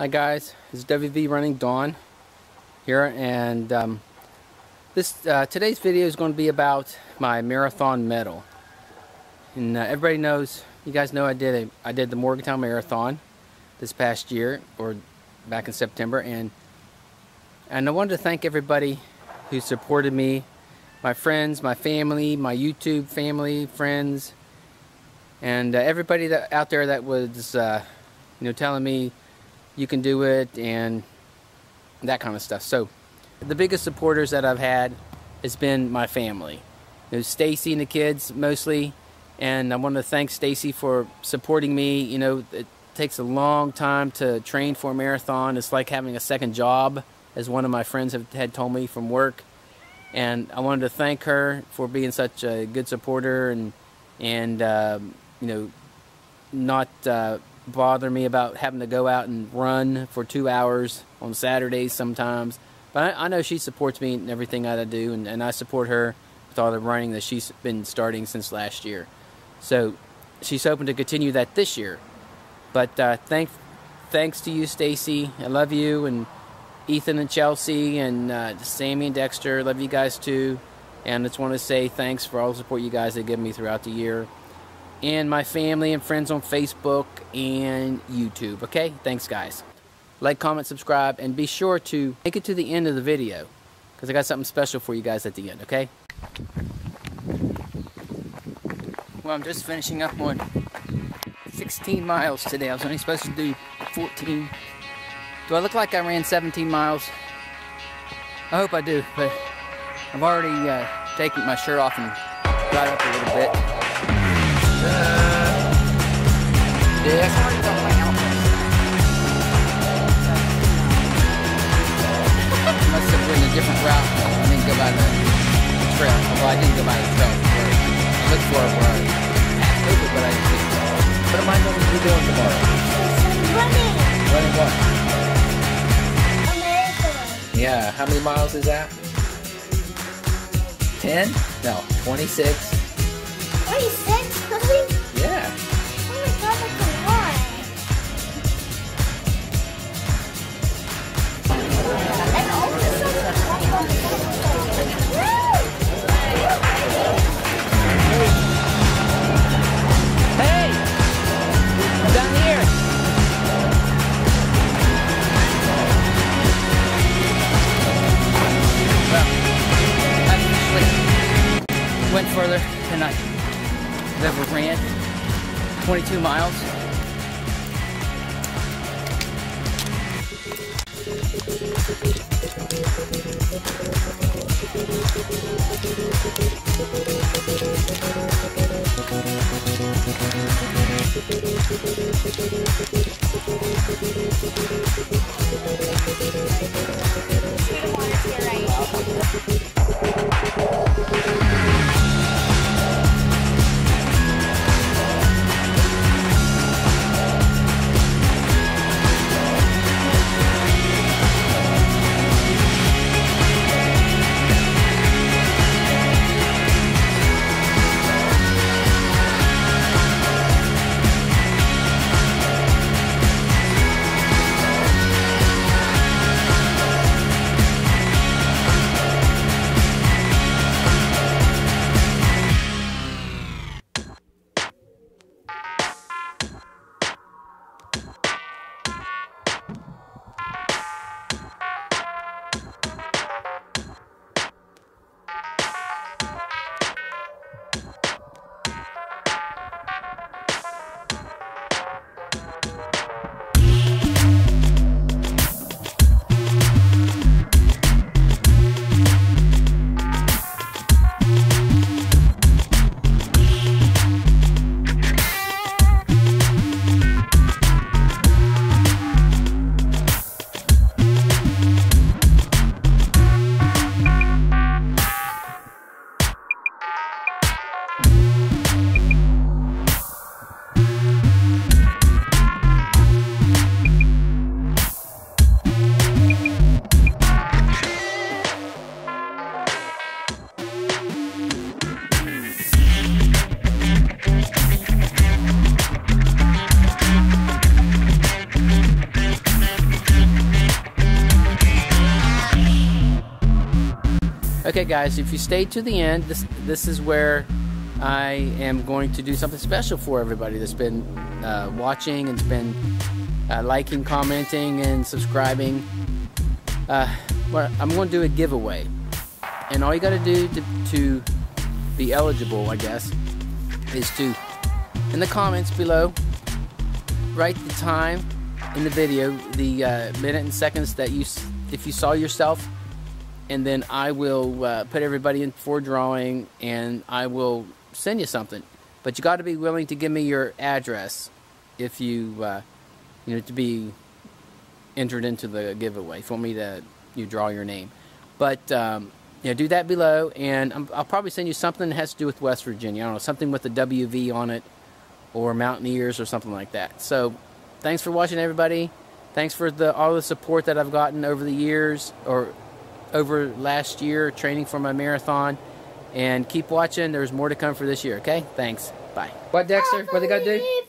Hi guys, is WV Running Don here and um, this uh, today's video is going to be about my marathon medal. And uh, everybody knows, you guys know I did a I did the Morgantown Marathon this past year or back in September and and I wanted to thank everybody who supported me, my friends, my family, my YouTube family, friends, and uh, everybody that out there that was uh, you know telling me you can do it and that kind of stuff. So the biggest supporters that I've had has been my family. You know, Stacy and the kids mostly, and I want to thank Stacy for supporting me. You know, it takes a long time to train for a marathon. It's like having a second job, as one of my friends have, had told me from work. And I wanted to thank her for being such a good supporter and and um, you know not uh, bother me about having to go out and run for two hours on Saturdays sometimes. But I, I know she supports me in everything I do, and, and I support her with all the running that she's been starting since last year. So she's hoping to continue that this year. But uh, thank, thanks to you, Stacy. I love you, and Ethan and Chelsea, and uh, Sammy and Dexter. Love you guys too. And I just want to say thanks for all the support you guys have given me throughout the year and my family and friends on Facebook and YouTube. Okay? Thanks, guys. Like, comment, subscribe, and be sure to make it to the end of the video because I got something special for you guys at the end, okay? Well, I'm just finishing up on 16 miles today. I was only supposed to do 14. Do I look like I ran 17 miles? I hope I do, but I've already uh, taken my shirt off and got up a little bit. Yeah. Must have been a different route. I didn't go by the trail. I didn't go by the trail. I looked for it but I didn't. What am I going to be doing tomorrow? Running. Running what? Yeah, how many miles is that? 10? No, 26. 26? I've ever ran, 22 miles. Okay, guys, if you stay to the end, this this is where I am going to do something special for everybody that's been uh, watching and's been uh, liking, commenting, and subscribing. Uh, well, I'm going to do a giveaway, and all you got to do to be eligible, I guess, is to in the comments below write the time in the video, the uh, minute and seconds that you if you saw yourself and then I will uh, put everybody in for drawing and I will send you something. But you got to be willing to give me your address if you, uh, you know, to be entered into the giveaway. For me to you draw your name, but um, you know, do that below, and i will probably send you something that has to do with West Virginia. I don't know, something with the WV on it, or Mountaineers, or something like that. So, thanks for watching, everybody. Thanks for the all the support that I've gotten over the years, or over last year training for my marathon. And keep watching. There's more to come for this year, okay? Thanks. Bye. What, Dexter? What they got to do?